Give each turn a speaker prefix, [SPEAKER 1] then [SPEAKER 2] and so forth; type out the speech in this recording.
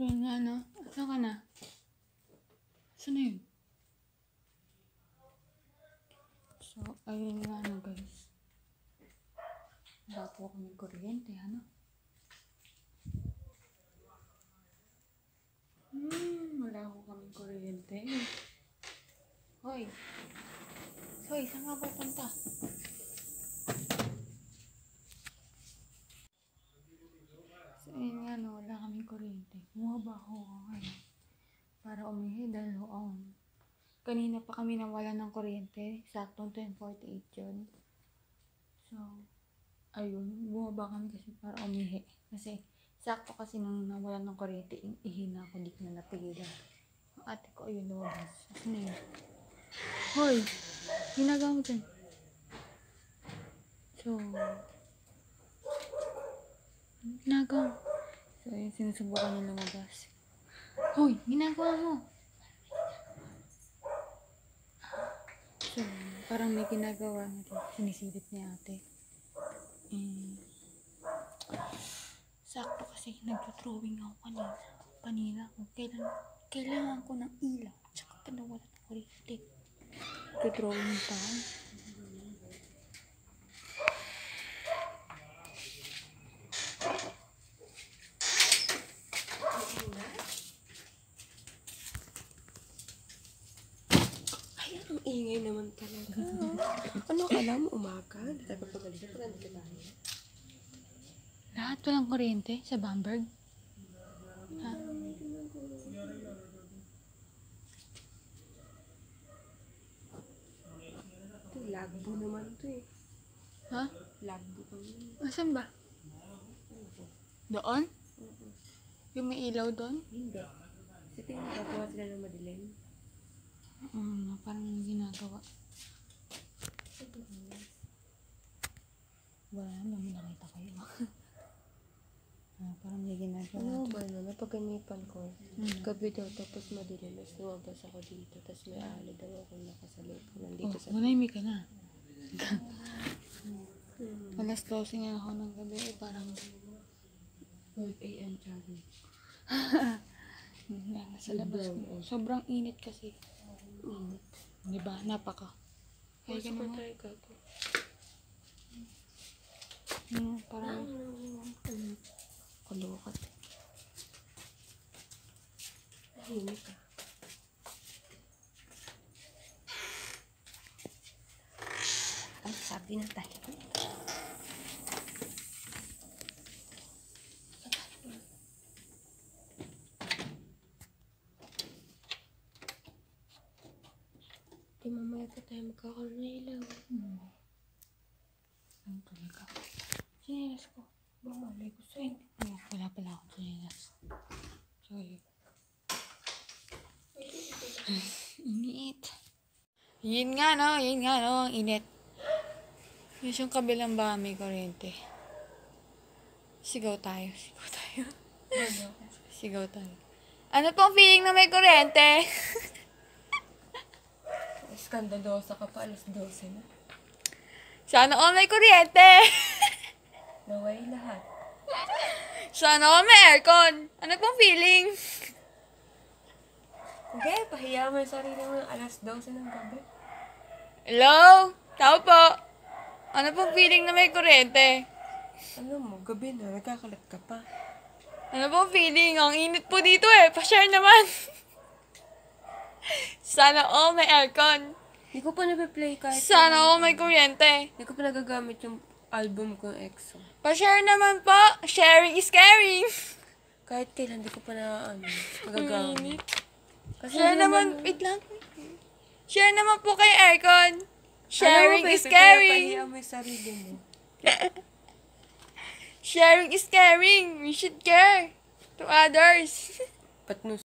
[SPEAKER 1] Yun nga, no? Saan ka na? Saan na yun? So, ayun nga, no, guys. Wala po kami kuryente, ano? Hmm, wala ko kami kuryente. Hoy! Hoy, saan ka pupunta? So, ayun nga, no, wala kaming kuryente. Bumaba ako ngayon para umihi dahil um, kanina pa kami nawala ng kuryente. Saktong 10.48 yun. So, ayun, bumaba kami kasi para umihi. Kasi, sakto kasi nung nawala ng kuryente, ihi na ako, di ko na napigilan. Ang ate ko, ayun, lumabas. Na yun? Hoy! Ginagawa mo dyan. So, ano ginagawa? So, ayun, sinusubukan niya lumabas. Hoy! Ginagawa mo! So, parang may ginagawa na din. Sinisilip ni ate. Eh, sakto kasi nagdodrawing ako kanina. Kanina kung kailan, kailangan ko ng ilaw. Tsaka pa nawala ng kuryente. Nagdodrawing pa ako.
[SPEAKER 2] Ingay naman talaga. ano akala mo umaga? Hindi tayo papagalitan. Pag nandito tayo.
[SPEAKER 1] Lahat walang kuryente sa Bamberg. Ha?
[SPEAKER 2] Ito, lagbo naman to eh.
[SPEAKER 1] Ha?
[SPEAKER 2] Lagbo kami.
[SPEAKER 1] Asan ba? Doon? Yung may ilaw doon?
[SPEAKER 2] Hindi. Kasi tingnan nagagawa sila ng madilim.
[SPEAKER 1] Mm, parang ginagawa. Wala naman nakita kayo. ah, parang may ginagawa.
[SPEAKER 2] Ano ba naman? Pagkanipan ko,
[SPEAKER 1] Hmm.
[SPEAKER 2] gabi daw tapos madilim. Tapos lumabas ako dito. Tapos may ali daw akong nakasalip. Nandito
[SPEAKER 1] Oh,
[SPEAKER 2] sa...
[SPEAKER 1] manahimik ka na. Alas 12 nga ako ng gabi. Eh, parang
[SPEAKER 2] 12 a.m. Charlie.
[SPEAKER 1] wala na sa labas ko. Sobrang init kasi.
[SPEAKER 2] Init.
[SPEAKER 1] Di ba? Napaka. Kaya ka naman.
[SPEAKER 2] ka ko.
[SPEAKER 1] Hmm, parang
[SPEAKER 2] Kalokat. Tahimik ka. Ay, sabi na tayo. Di mamaya pa tayo magkakaroon ng ilaw.
[SPEAKER 1] Hmm. Ano talaga? Sinilas ko.
[SPEAKER 2] Bumalay ko sa'yo.
[SPEAKER 1] Oh, wala pala akong sinilas. Sorry. Init. Yun nga no, yun nga no, ang init. Yun yung kabilang ba may kuryente. Sigaw tayo, sigaw tayo. sigaw tayo. Ano pong feeling na may kuryente?
[SPEAKER 2] Skandalosa ka pa, alas 12 na.
[SPEAKER 1] Sana all may kuryente.
[SPEAKER 2] Naway lahat.
[SPEAKER 1] Sana all may aircon. Ano pong feeling?
[SPEAKER 2] Okay, pahiya mo yung sarili mo ng alas 12 ng gabi.
[SPEAKER 1] Hello? Tao po. Ano pong feeling na may kuryente?
[SPEAKER 2] Ano mo, gabi na, nagkakalat ka pa.
[SPEAKER 1] Ano pong feeling? Ang init po dito eh. Pa-share naman. Sana all may aircon.
[SPEAKER 2] Hindi ko pa nape-play kahit...
[SPEAKER 1] Sana all may kuryente.
[SPEAKER 2] Hindi ko pa nagagamit yung album ko EXO.
[SPEAKER 1] Pa-share naman po. Sharing is caring.
[SPEAKER 2] Kahit kailan, hindi ko pa na, ano, nagagamit. Kasi
[SPEAKER 1] Share naman. Wait lang. Share naman po kay aircon. Sharing
[SPEAKER 2] Alam mo,
[SPEAKER 1] is caring.
[SPEAKER 2] Pahiya mo yung sarili mo.
[SPEAKER 1] Sharing is caring. We should care to others.
[SPEAKER 2] Ba't no